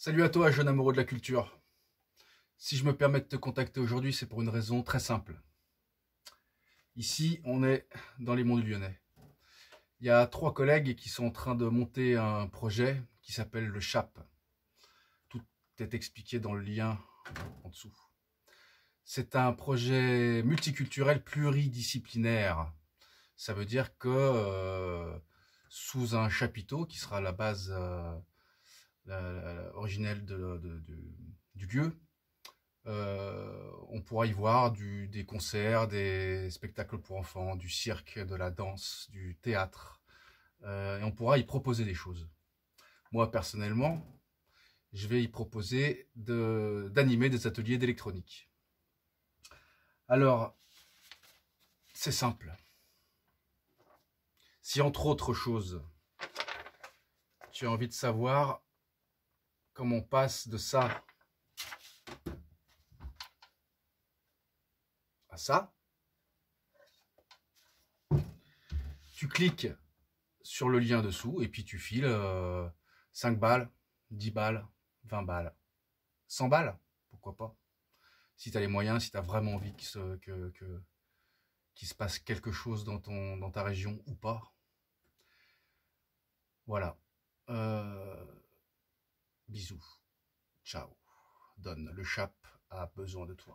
Salut à toi, jeune amoureux de la culture. Si je me permets de te contacter aujourd'hui, c'est pour une raison très simple. Ici, on est dans les monts du Lyonnais. Il y a trois collègues qui sont en train de monter un projet qui s'appelle le CHAP. Tout est expliqué dans le lien en dessous. C'est un projet multiculturel pluridisciplinaire. Ça veut dire que euh, sous un chapiteau qui sera la base euh, originelle du lieu, euh, on pourra y voir des concerts, des spectacles pour enfants, du cirque, de la danse, du théâtre. Euh, et on pourra y proposer des choses. Moi, personnellement, je vais y proposer d'animer des ateliers d'électronique. Alors, c'est simple. Si entre autres choses, tu as envie de savoir comment on passe de ça à ça, tu cliques sur le lien dessous et puis tu files 5 euh, balles, 10 balles, 20 balles, 100 balles, pourquoi pas. Si tu as les moyens, si tu as vraiment envie qu'il se, que, se passe quelque chose dans, ton, dans ta région ou pas. Voilà. Euh, Bisous. Ciao. Donne. Le chap a besoin de toi.